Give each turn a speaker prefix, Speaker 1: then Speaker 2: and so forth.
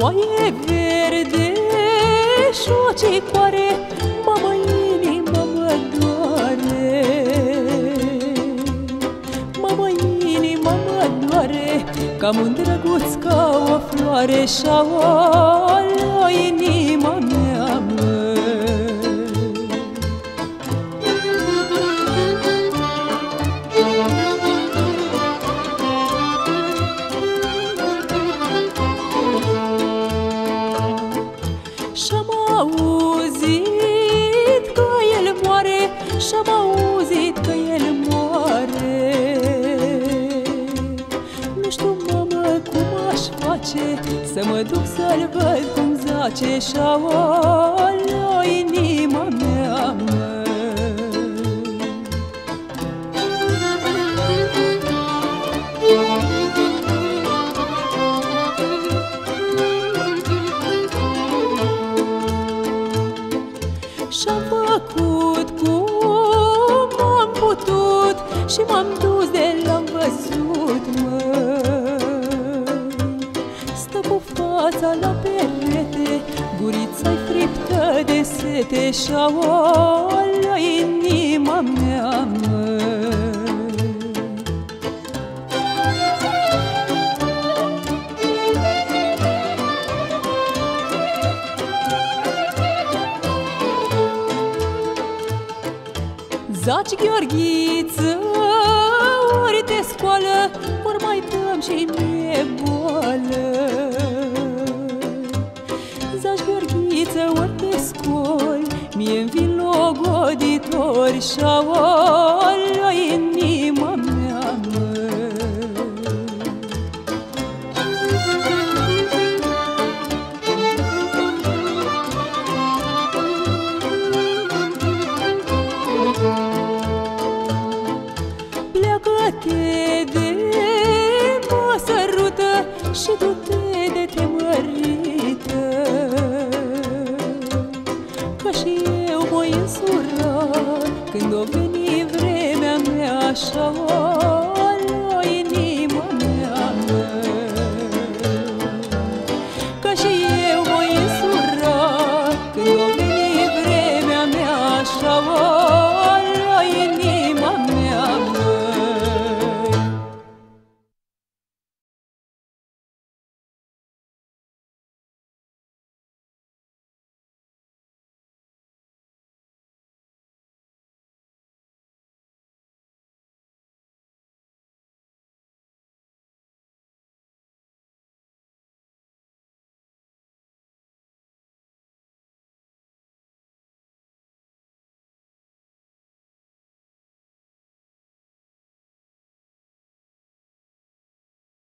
Speaker 1: foaie verde și o ce mamă, inima mă doare. Mamă, inima mă doare, cam un drăguț, ca o floare și-a o inima auzit că el moare Și-am auzit că el moare Nu știu, mamă, cum aș face Să mă duc să-l văd cum zace Și-a o inima mea, mă. Și-am făcut cum am putut Și m-am dus de l-am văzut, măi Stă cu fața la perete Gurița-i friptă de sete Și-a la inima mea, măi Zaci Gheorghiță, ori te scoală, ori mai dăm și mie boală. Zaci Gheorghiță, ori te scoli, mie-mi vin logoditori și-a Și du-te de te mărită. Că și eu voi însura Când o veni vremea mea așa